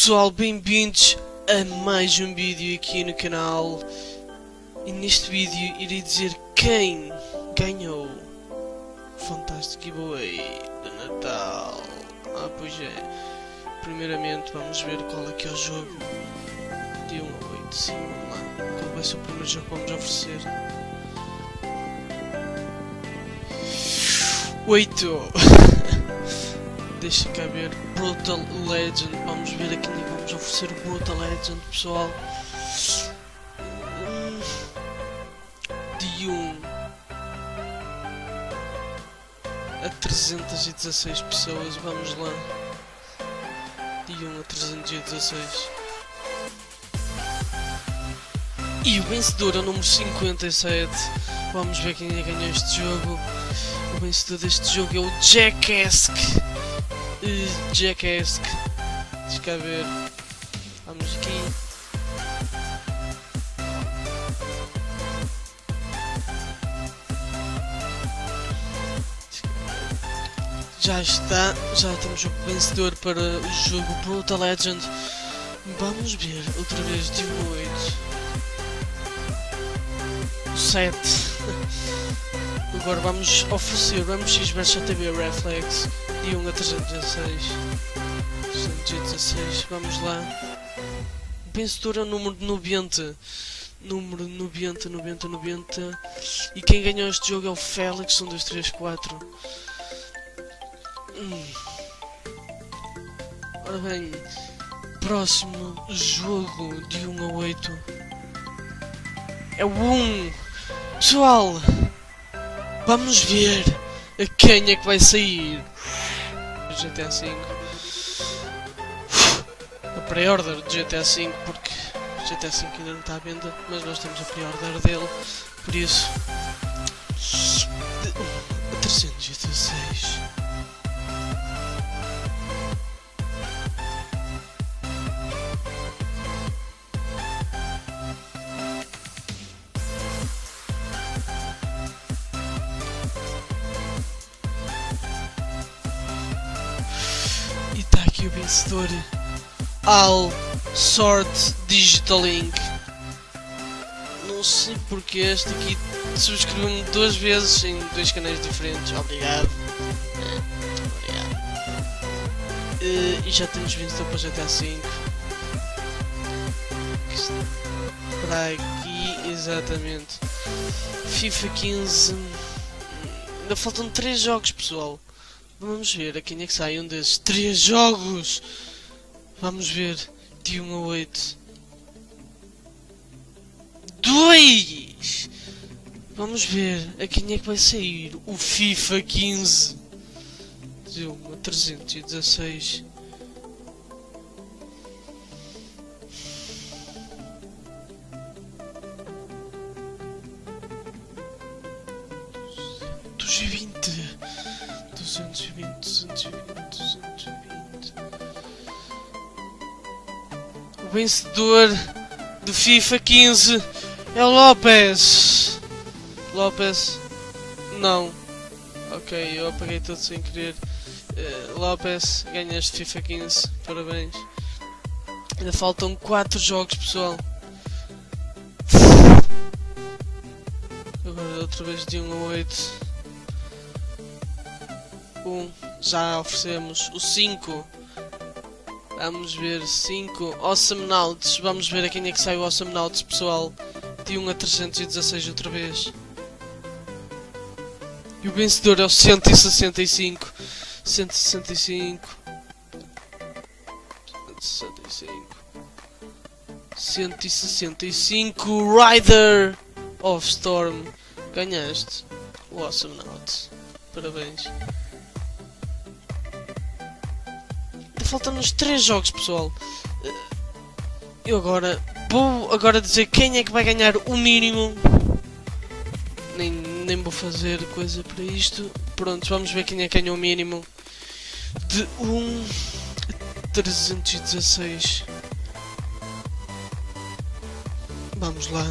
pessoal, bem-vindos a mais um vídeo aqui no canal. E neste vídeo irei dizer quem ganhou o Fantástico Giveaway de Natal. Ah, pois é. Primeiramente vamos ver qual é que é o jogo. De 1 a 8, sim, vamos lá. Qual vai ser o primeiro jogo que vamos oferecer? 8 Deixa cá ver Brutal Legend. Vamos ver aqui onde vamos oferecer o Brutal Legend, pessoal. De 1 a 316 pessoas. Vamos lá. De 1 a 316. E o vencedor é o número 57. Vamos ver quem é ganhou este jogo. O vencedor deste jogo é o Jackask. Uh, Jackass. Deixa cá ver. Vamos aqui. Já está, já temos o vencedor para o jogo Brutal Legend. Vamos ver outra vez de 8. 7. Agora vamos oferecer o MX vs TV Reflex de 1 a 316. 316, vamos lá. Vencedor é número 90. Número 90, 90, 90. E quem ganhou este jogo é o Félix, 1, 2, 3, 4. Hum. Ora bem, próximo jogo de 1 a 8 é o 1. Pessoal, vamos ver a quem é que vai sair. GTA V. A pre-order de GTA V porque GTA V ainda não está à venda, mas nós temos a pre-order dele, por isso. 316. Vencedor Al Sword Digital Inc. Não sei porque este aqui subscreveu-me duas vezes em dois canais diferentes. Obrigado. Obrigado. Uh, e já temos vencedor para GTA V. Para aqui, exatamente. FIFA 15. Ainda faltam 3 jogos, pessoal. Vamos ver a quem é que sai um desses três jogos. Vamos ver. De 1 a 8. 2! Vamos ver a quem é que vai sair o FIFA 15. De 1 a 316. 220, 220, 220. O vencedor do FIFA 15 é o Lopes. Lopes. Não. Ok, eu apaguei tudo sem querer. Uh, Lopes, ganhaste FIFA 15. Parabéns. Ainda faltam 4 jogos, pessoal. Agora outra vez de 1 a 8. 1 já oferecemos o 5 vamos ver 5 Awesome Nauts vamos ver a quem é que sai o Awesome Nauts pessoal. De 1 a 316 outra vez. E o vencedor é o 165 165 165 165 Rider of Storm. Ganhaste o Awesome Nauts parabéns faltam-nos 3 jogos, pessoal. Eu agora vou agora dizer quem é que vai ganhar o mínimo. Nem, nem vou fazer coisa para isto. Pronto, vamos ver quem é que ganhou o mínimo. De 1 a 316. Vamos lá.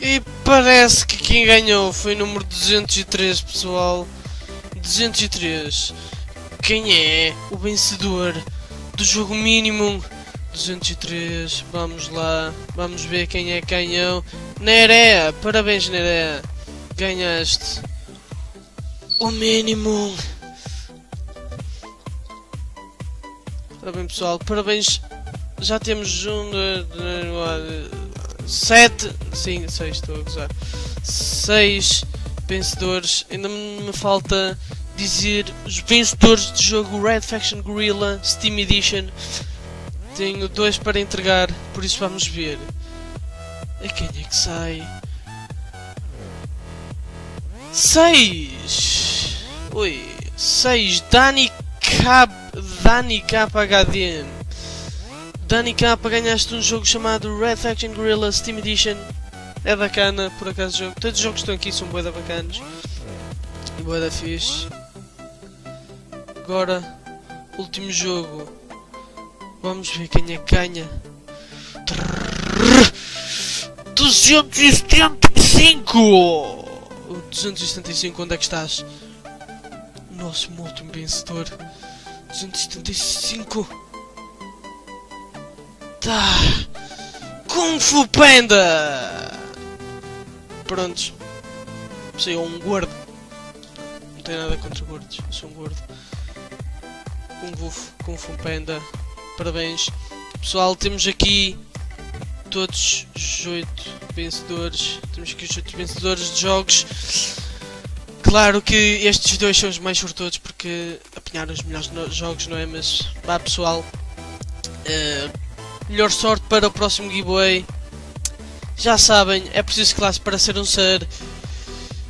E parece que quem ganhou foi o número 203, pessoal. 203. quem é o vencedor do jogo mínimo 203. Vamos lá, vamos ver quem é ganhou. Nerea, parabéns Nerea, ganhaste o mínimo. Parabéns pessoal, parabéns. Já temos um, sete, sim, seis, estou a gozar. Seis vencedores. Ainda me falta dizer os vencedores do jogo Red Faction Gorilla Steam Edition. Tenho dois para entregar, por isso vamos ver. A quem é que sai? Seis! Oi, seis. Dani K. Dani KHD. Dani K ganhaste um jogo chamado Red Faction Gorilla Steam Edition. É bacana, por acaso o jogo. Todos os jogos que estão aqui são boeda bacanas. E boeda fixe. Agora, último jogo. Vamos ver quem é que ganha. 275! O 275, onde é que estás? Nosso último vencedor. 275. Tá. Kung Fu Panda! Prontos. Saiu um gordo. Não tenho nada contra gordos. Sou um gordo. Kung Fu, Kung Fu Panda. Parabéns. Pessoal, temos aqui todos os oito vencedores. Temos aqui os oito vencedores de jogos. Claro que estes dois são os mais sortudos porque apanharam os melhores jogos, não é? Mas vá pessoal. Uh, melhor sorte para o próximo giveaway. Já sabem, é preciso classe para ser um ser.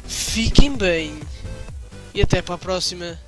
Fiquem bem. E até para a próxima.